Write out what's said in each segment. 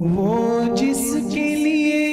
وہ جس کے لیے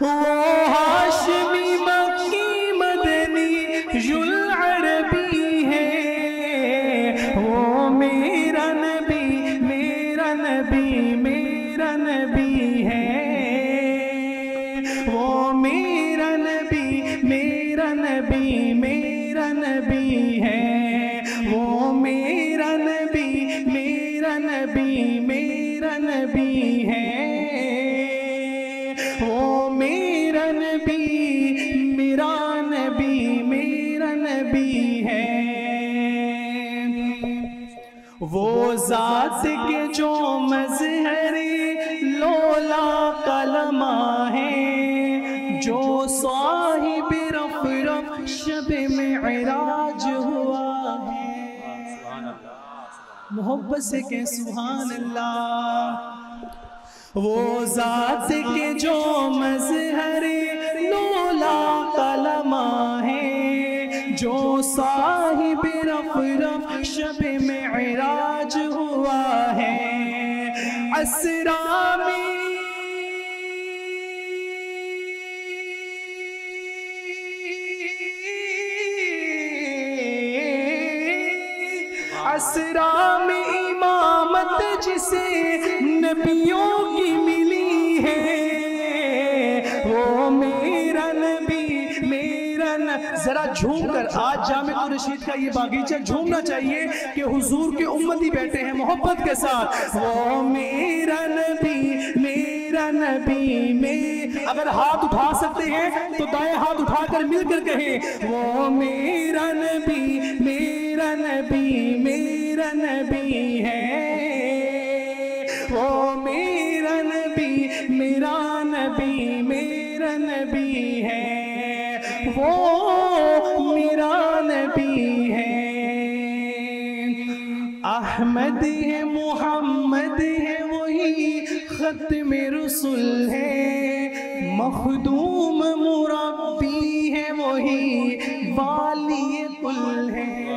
وہ ہاشمی مکی مدنی ذل عربی ہے۔ وہ وہ ذات کے جو مظہر لولا کلمہ ہے، جو صاحب رف رف شب معراج ہوا ہے۔ محبت سے کہ سبحان اللہ، وہ ذات کے جو مظہر لولا کلمہ ہے، جو صاحب رف رف شب اسرا میں اسرا میں امامت جسے نبیوں کی ذرا جھوم کر۔ آج جامع رشید کا یہ باغیچہ جھومنا چاہیے کہ حضور کے امتی بیٹھے ہیں محبت کے ساتھ۔ وہ میرا نبی میرا نبی، میں اگر ہاتھ اٹھا سکتے ہیں تو دائیں ہاتھ اٹھا کر مل کر کہیں۔ وہ میرا نبی میرا نبی میرا نبی ہے۔ وہ میرا نبی میرا نبی میرا نبی ہے۔ وہ احمد ہے محمد ہے وہی ختم رسول ہے۔ مخدوم مربی ہے وہی والی کل ہے۔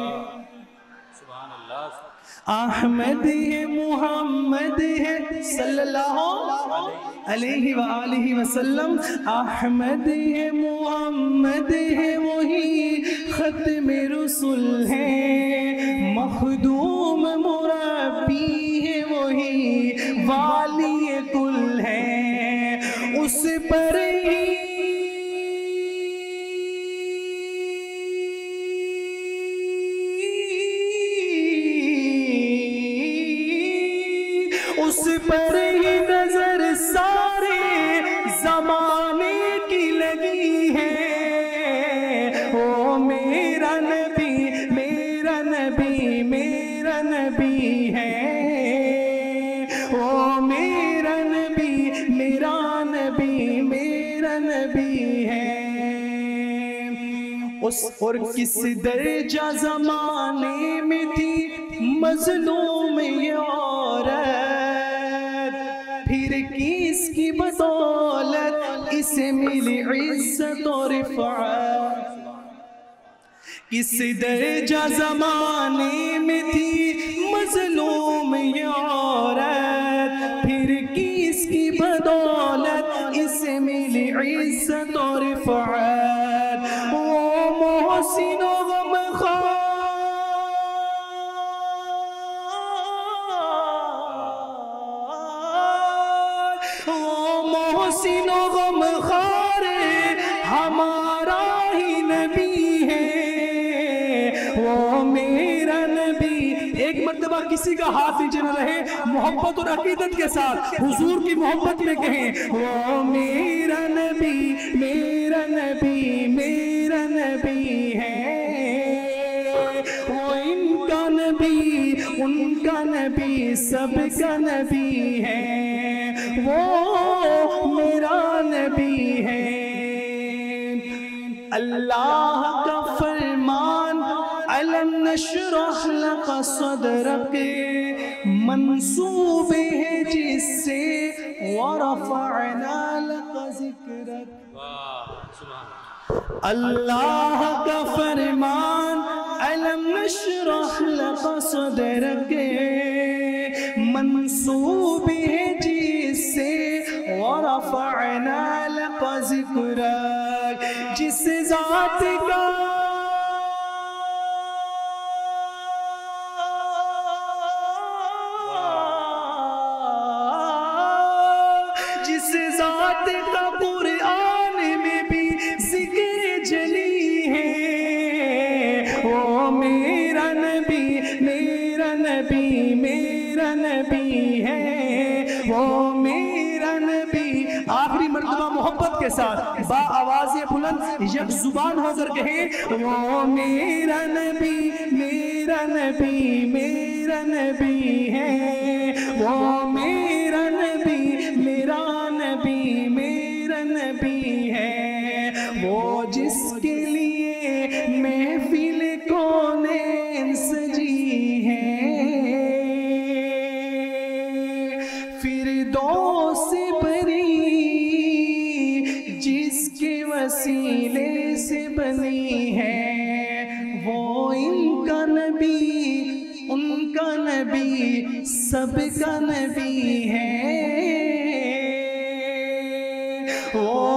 احمد ہے محمد ہے صلی اللہ علیہ وآلہ وسلم، احمد ہے، محمد ہے، وہی ختم رسول ہے۔ مخدوم مربی ہے، وہی والی کل ہے۔ اس پر ہی اس پر ہی نبی ہے۔ او میرا نبی میرا نبی میرا نبی ہے۔ اس اور کس درجہ زمانے میں تھی؟ مظلوم یہ عورت۔ پھر کس کی بدولت؟ اسے ملی عزت و رفعت۔ کس درجہ زمانے میں تھی، مظلوم یہ عورت، پھر کس کی بدولت؟ اسے ملی عزت اور فعال وہ محسن و ایک مرتبہ کسی کا ہاتھ نیچے نہ رہے، محبت اور عقیدت کے ساتھ، حضور کی محبت میں کہیں، وہ میرا نبی میرا نبی میرا نبی ہے۔ وہ ان کا نبی، ان کا نبی، سب کا نبی ہے۔ وہ میرا نبی ہے۔ اللہ کا فرمان علم نشرح لك صدرك منصوب ہے جس سے ورفعنا لك ذکرك اللہ کا فرمان، علم نشرح لك صدرك منصوب ہے جس سے ورفعنا لك ذکرك جس ذات کا وہ میرا نبی آخری مرتبہ محبت کے ساتھ با آواز بلند یک زبان ہو کر کہیں وہ میرا نبی میرا نبی میرا نبی ہے۔ وہ دو سے بری جس کے وسیلے سے بنی ہے، وہ ان کا نبی، ان کا نبی، سب کا نبی ہے۔ وہ